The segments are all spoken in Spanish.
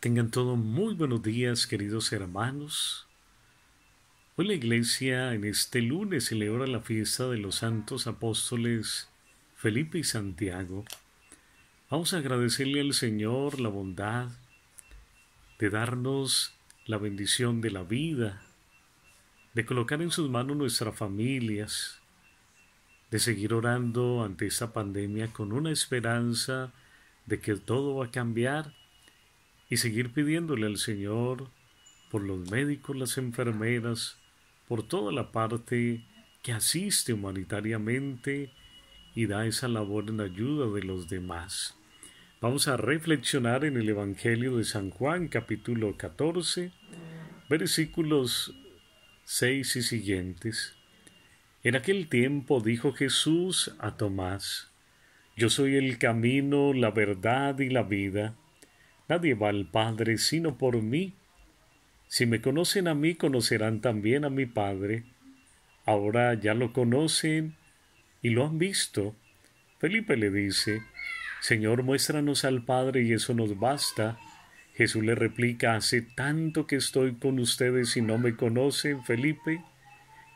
Tengan todos muy buenos días, queridos hermanos. Hoy la iglesia en este lunes celebra la fiesta de los santos apóstoles Felipe y Santiago. Vamos a agradecerle al Señor la bondad de darnos la bendición de la vida, de colocar en sus manos nuestras familias, de seguir orando ante esta pandemia con una esperanza de que todo va a cambiar y seguir pidiéndole al Señor por los médicos, las enfermeras, por toda la parte que asiste humanitariamente y da esa labor en ayuda de los demás. Vamos a reflexionar en el Evangelio de San Juan capítulo 14, versículos 6 y siguientes. En aquel tiempo dijo Jesús a Tomás, Yo soy el camino, la verdad y la vida. Nadie va al Padre sino por mí. Si me conocen a mí, conocerán también a mi Padre. Ahora ya lo conocen y lo han visto. Felipe le dice, Señor, muéstranos al Padre y eso nos basta. Jesús le replica, hace tanto que estoy con ustedes y no me conocen, Felipe.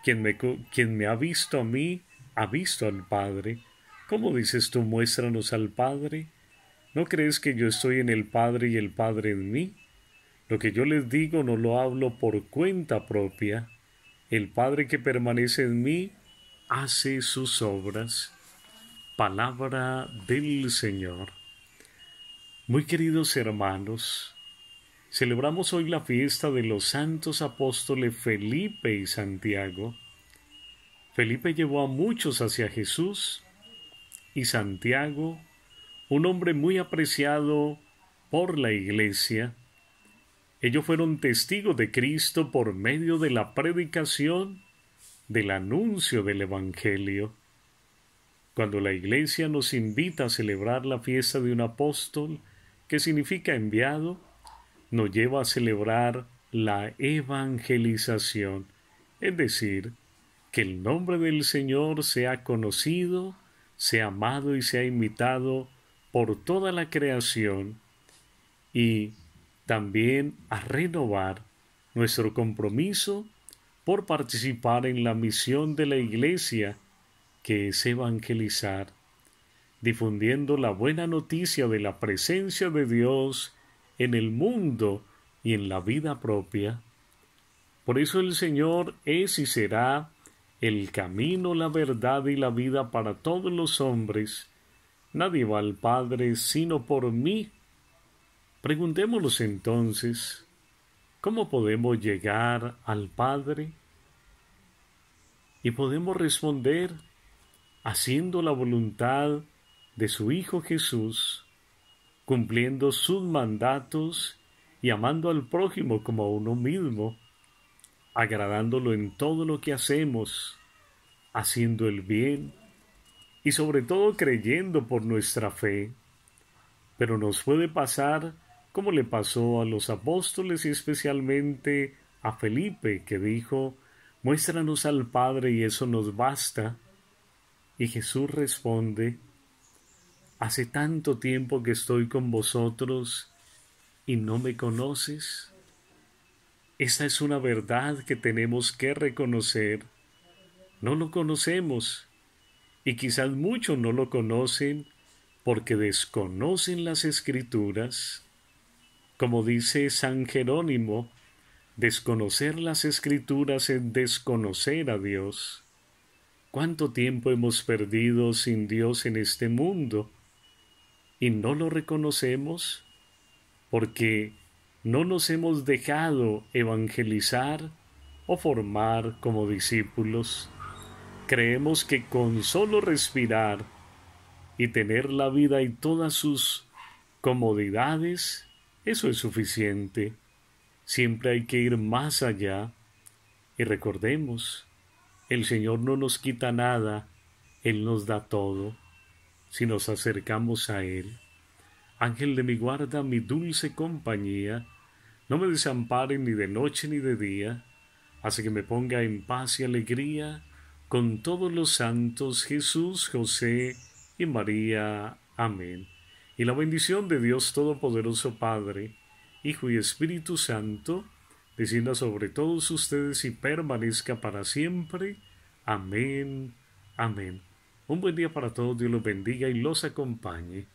Quien me, quien me ha visto a mí, ha visto al Padre. ¿Cómo dices tú, muéstranos al Padre? ¿No crees que yo estoy en el Padre y el Padre en mí? Lo que yo les digo no lo hablo por cuenta propia. El Padre que permanece en mí hace sus obras. Palabra del Señor. Muy queridos hermanos, celebramos hoy la fiesta de los santos apóstoles Felipe y Santiago. Felipe llevó a muchos hacia Jesús y Santiago un hombre muy apreciado por la Iglesia. Ellos fueron testigos de Cristo por medio de la predicación del anuncio del Evangelio. Cuando la Iglesia nos invita a celebrar la fiesta de un apóstol, que significa enviado, nos lleva a celebrar la evangelización, es decir, que el nombre del Señor sea conocido, sea amado y sea imitado por toda la creación y también a renovar nuestro compromiso por participar en la misión de la Iglesia, que es evangelizar, difundiendo la buena noticia de la presencia de Dios en el mundo y en la vida propia. Por eso el Señor es y será el camino, la verdad y la vida para todos los hombres, Nadie va al Padre sino por mí. Preguntémonos entonces, ¿cómo podemos llegar al Padre? Y podemos responder haciendo la voluntad de su Hijo Jesús, cumpliendo sus mandatos y amando al prójimo como a uno mismo, agradándolo en todo lo que hacemos, haciendo el bien, y sobre todo creyendo por nuestra fe. Pero nos puede pasar como le pasó a los apóstoles y especialmente a Felipe, que dijo, Muéstranos al Padre y eso nos basta. Y Jesús responde, Hace tanto tiempo que estoy con vosotros y no me conoces. Esta es una verdad que tenemos que reconocer. No lo conocemos, y quizás muchos no lo conocen porque desconocen las escrituras. Como dice San Jerónimo, desconocer las escrituras es desconocer a Dios. ¿Cuánto tiempo hemos perdido sin Dios en este mundo? Y no lo reconocemos porque no nos hemos dejado evangelizar o formar como discípulos creemos que con solo respirar y tener la vida y todas sus comodidades, eso es suficiente. Siempre hay que ir más allá. Y recordemos, el Señor no nos quita nada, Él nos da todo, si nos acercamos a Él. Ángel de mi guarda, mi dulce compañía, no me desamparen ni de noche ni de día, hace que me ponga en paz y alegría con todos los santos Jesús, José y María. Amén. Y la bendición de Dios Todopoderoso Padre, Hijo y Espíritu Santo, descienda sobre todos ustedes y permanezca para siempre. Amén. Amén. Un buen día para todos, Dios los bendiga y los acompañe.